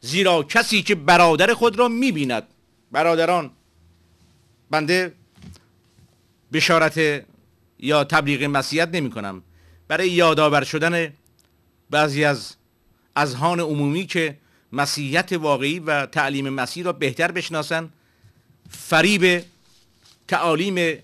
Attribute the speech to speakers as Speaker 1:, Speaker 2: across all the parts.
Speaker 1: زیرا کسی که برادر خود را می‌بیند. برادران بنده بشارت یا تبلیغ مسیحیت نمی کنم برای یادآور شدن بعضی از اذهان عمومی که مسیحیت واقعی و تعلیم مسیح را بهتر بشناسن فریب تعالیم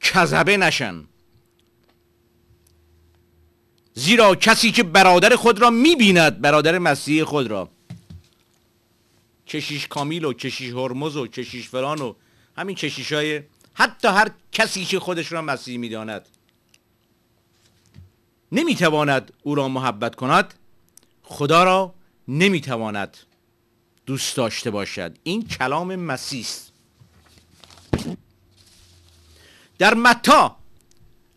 Speaker 1: کذبه نشن. زیرا کسی که برادر خود را می‌بیند برادر مسیحی خود را. کشیش کامیل و کشیش هرمز و کشیش فران و همین کشیش های حتی هر کسی که خودش را مسیحی می‌داند. نمی‌تواند او را محبت کند. خدا را نمی‌تواند دوست داشته باشد. این کلام مسیح است. در متا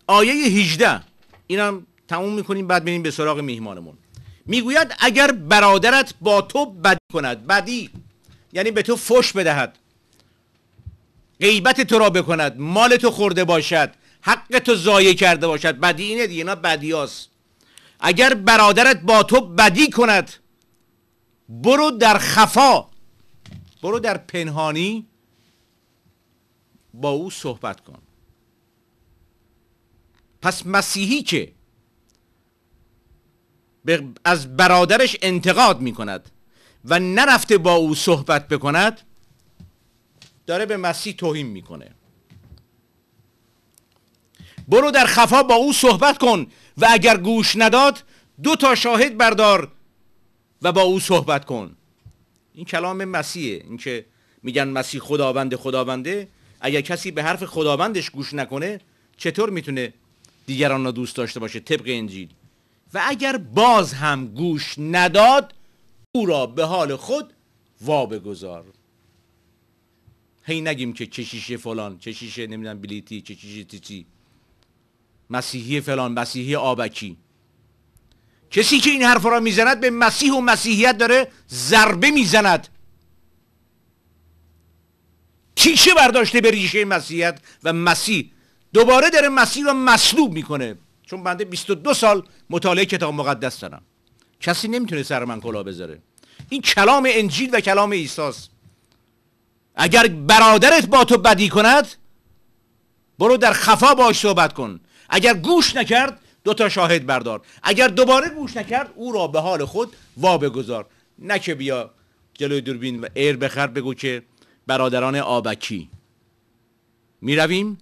Speaker 1: آیه 18 اینم تموم می‌کنیم بعد بریم به سراغ میهمانمون. می‌گوید اگر برادرت با تو بدی کند. بدی. یعنی به تو فش بدهد. غیبت تو را بکند. مال تو خورده باشد. حق تو ضایع کرده باشد. بدی اینه دیگه اینا بدیاست اگر برادرت با تو بدی کند برو در خفا. برو در پنهانی با او صحبت کن. پس مسیحی که از برادرش انتقاد می کند و نرفته با او صحبت بکند داره به مسیح توهین می‌کنه. برو در خفا با او صحبت کن و اگر گوش نداد دو تا شاهد بردار و با او صحبت کن. این کلام مسیحه. این که میگن مسیح خداوند خداونده اگر کسی به حرف خداوندش گوش نکنه چطور می‌تونه دیگران را دوست داشته باشه؟ طبق انجیل. و اگر باز هم گوش نداد او را به حال خود وا بگذار. هی نگیم که چشیشه فلان چشیشه نمی‌دونم بلیتی چشیشه تیچی مسیحی فلان مسیحی آبکی. کسی که این حرف را می‌زند به مسیح و مسیحیت داره ضربه می‌زند. تیشه برداشته به ریشه مسیحیت و مسیح دوباره داره مسیح را مصلوب می‌کنه. چون بنده 22 سال مطالعه کتاب مقدس دارم. کسی نمی‌تونه سر من کلا بذاره. این کلام انجیل و کلام ایساست اگر برادرت با تو بدی کند برو در خفا باش صحبت کن. اگر گوش نکرد دو تا شاهد بردار. اگر دوباره گوش نکرد او را به حال خود وا بگذار. نه که بیا جلوی دوربین و ایر بخر بگو که برادران آبکی. می رویم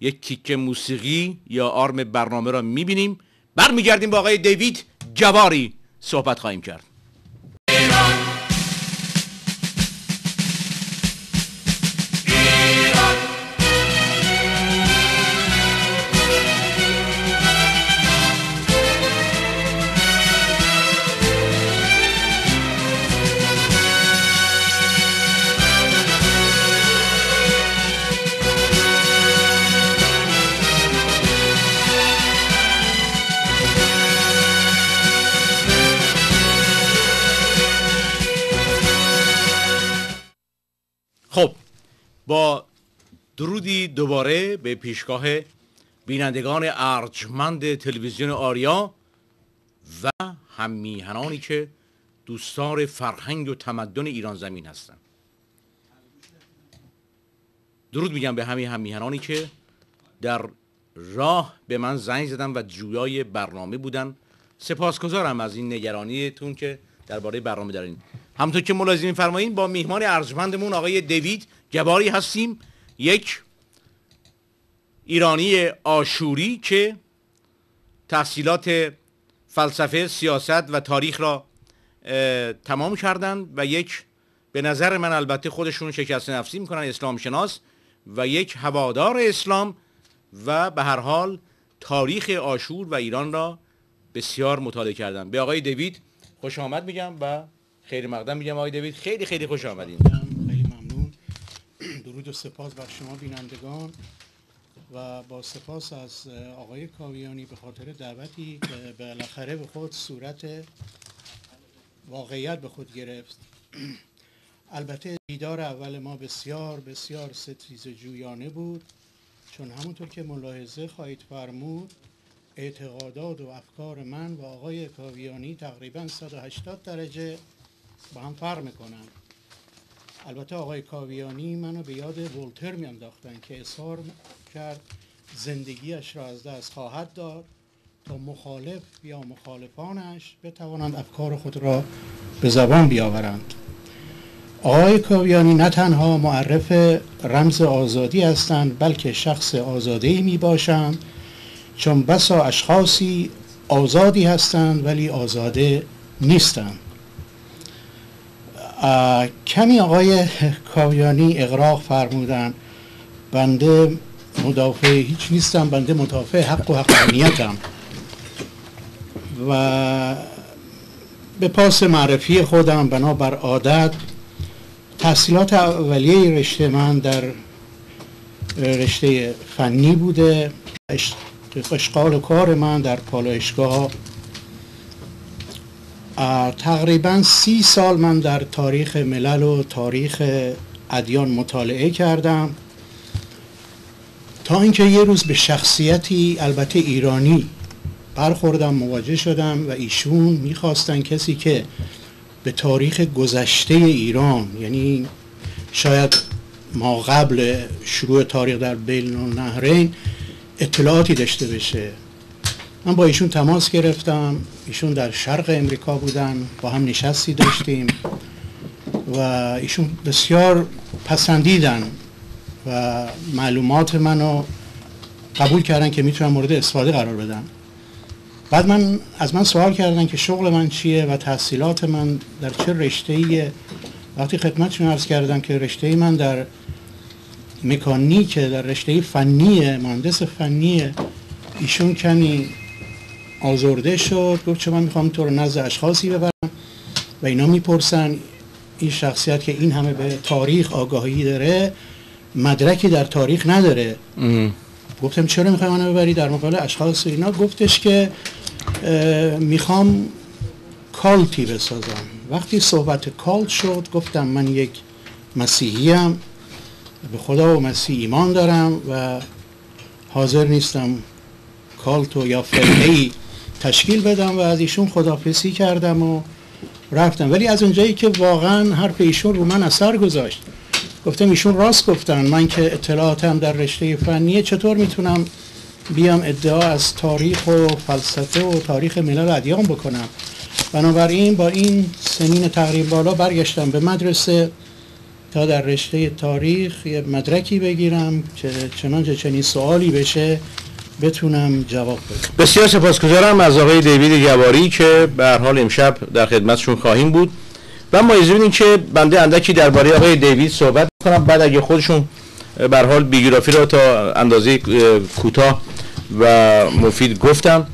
Speaker 1: یک تیکه موسیقی یا آرم برنامه را می بینیم برمیگردیم با آقای دیوید جواری. صحبت خواهیم کرد. خب با درودی دوباره به پیشگاه بینندگان ارجمند تلویزیون آریا و هم میهنانی که دوستار فرهنگ و تمدن ایران زمین هستند درود میگم به همه که در راه به من زنگ زدن و جویای برنامه بودن. سپاسگزارم از این نگرانیتون که درباره برنامه دارین. همطور که ملاحظه فرمایین با میهمان ارجمندمون آقای دیوید جباری هستیم یک ایرانی آشوری که تحصیلات فلسفه سیاست و تاریخ را تمام کردن و یک به نظر من البته خودشون شکست نفسی می‌کنن اسلام شناس و یک هوادار اسلام و به هر حال تاریخ آشور و ایران را بسیار مطالعه کردن. به آقای دیوید خوش آمد میگم و خیلی مقدم میگم آقای دوید. خیلی خیلی خوش آمدین.
Speaker 2: خیلی ممنون. درود و سپاس بر شما بینندگان. و با سپاس از آقای کاویانی به خاطر دعوتی که بالاخره به خود صورت واقعیت به خود گرفت. البته دیدار اول ما بسیار بسیار ستیز جویانه بود. چون همونطور که ملاحظه خواهید فرمود اعتقادات و افکار من و آقای کاویانی تقریبا 180 درجه با هم فرق می‌کنن. البته آقای کاویانی منو به یاد ولتر میانداختن که اظهار کرد زندگیش را از دست خواهد داد تا مخالف یا مخالفانش بتوانند افکار خود را به زبان بیاورند. آقای کاویانی نه تنها معرف رمز آزادی هستند بلکه شخص آزاده می باشند چون بسا اشخاصی آزادی هستند ولی آزاده نیستند. کمی آقای کاویانی اقراق فرمودن. بنده مدافع هیچ نیستم بنده مدافع حق و حقانیتم و به پاس معرفی خودم بنابر عادت تحصیلات اولیه رشته من در رشته فنی بوده. اشغال کار من در پالایشگاه تقریبا سی سال من در تاریخ ملل و تاریخ ادیان مطالعه کردم تا اینکه یه روز به شخصیتی البته ایرانی برخوردم مواجه شدم و ایشون می‌خواستن کسی که به تاریخ گذشته ایران یعنی شاید ما قبل شروع تاریخ در بین النهرین اطلاعاتی داشته بشه. من با ایشون تماس گرفتم. ایشون در شرق امریکا بودن. با هم نشستی داشتیم. و ایشون بسیار پسندیدن و معلومات منو قبول کردن که می‌تونم مورد استفاده قرار بدم بعد من از من سوال کردن که شغل من چیه و تحصیلات من در چه رشته ایه وقتی خدمتشون عرض کردم که رشته من در مکانیک در رشته فنی مهندس فنی ایشون کمی آزرده شد گفت چه من می‌خوام تو رو نزد اشخاصی ببرم؟ و اینا می‌پرسن این شخصیت که این همه به تاریخ آگاهی داره مدرکی در تاریخ نداره. گفتم چرا می‌خوای منو ببری در مقابل اشخاص؟ اینا گفتش که می‌خوام کالتی بسازم. وقتی صحبت کالت شد گفتم من یک مسیحیم به خدا و مسیح ایمان دارم و حاضر نیستم کالتو یا فرقه تشکیل بدم و از ایشون خدافسی کردم و رفتم. ولی از اونجایی که واقعا حرف ایشون رو من اثر گذاشت. گفتم ایشون راست گفتن. من که اطلاعاتم در رشته فنیه چطور می‌تونم بیام ادعا از تاریخ و فلسفه و تاریخ ملل ادیان بکنم؟ بنابراین با این سنین تقریب بالا برگشتم به مدرسه تا در رشته تاریخ یه مدرکی بگیرم چنانچه چنین سوالی بشه بتونم جواب بدم.
Speaker 1: بسیار سپاسگزارم از آقای دیوید گواری که به هر حال امشب در خدمتشون خواهیم بود. و ما ببینیم که بنده اندکی درباره آقای دیوید صحبت کنم. بعد اگه خودشون به حال بیوگرافی رو تا اندازه کوتاه و مفید گفتم.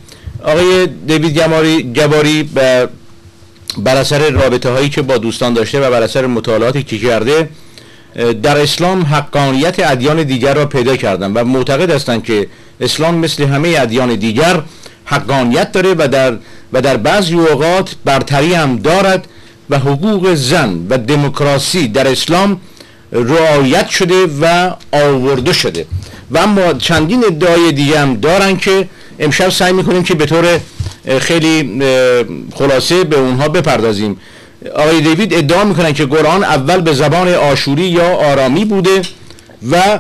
Speaker 1: آقای دیوید گماری گباری بر اثر رابطه هایی که با دوستان داشته و بر اثر مطالعاتی که کرده در اسلام حقانیت ادیان دیگر را پیدا کردن و معتقد هستند که اسلام مثل همه ادیان دیگر حقانیت داره و در و در بعضی اوقات برتری هم دارد و حقوق زن و دموکراسی در اسلام رعایت شده و آورده شده. و اما چندین ادعای دیگه هم دارن که امشب سعی می‌کنیم که به طور خیلی خلاصه به اونها بپردازیم. آقای دیوید ادعا می‌کنن که قرآن اول به زبان آشوری یا آرامی بوده و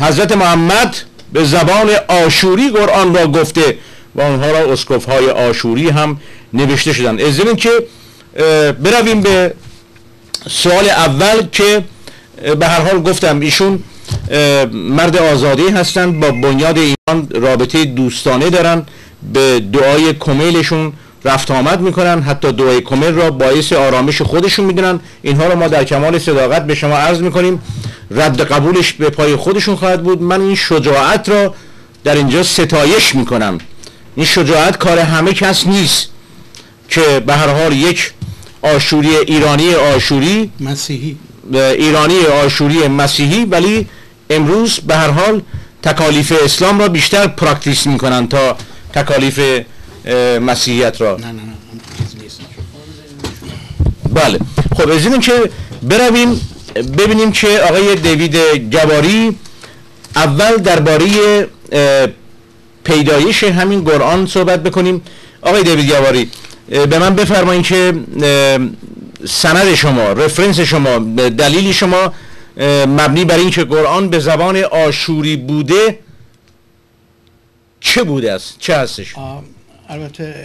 Speaker 1: حضرت محمد به زبان آشوری قرآن را گفته و آنها را اسکف های آشوری هم نوشته شدن. از که برویم به سوال اول که به هر حال گفتم ایشون مرد آزادی هستند با بنیاد ایمان رابطه دوستانه دارن به دعای کمیلشون رفت آمد می‌کنن. حتی دعای کمیل را باعث آرامش خودشون می‌دونن. اینها رو ما در کمال صداقت به شما عرض می‌کنیم. رد قبولش به پای خودشون خواهد بود. من این شجاعت را در اینجا ستایش می‌کنم. این شجاعت کار همه کس نیست که به هر حال یک آشوری ایرانی آشوری
Speaker 2: مسیحی.
Speaker 1: ایرانی آشوری مسیحی ولی امروز به هر حال تکالیف اسلام را بیشتر پراکتیس می‌کنن تا تکالیف مسیحیت را.
Speaker 2: نه نه نه
Speaker 1: بله. خب از که برویم ببینیم که آقای دیوید جواری اول درباره پیدایش همین قرآن صحبت بکنیم. آقای دیوید گواری به من بفرمایید که سند شما رفرنس شما دلیل شما مبنی بر اینکه قرآن به زبان آشوری بوده چه بوده است؟ چه هستش؟
Speaker 2: البته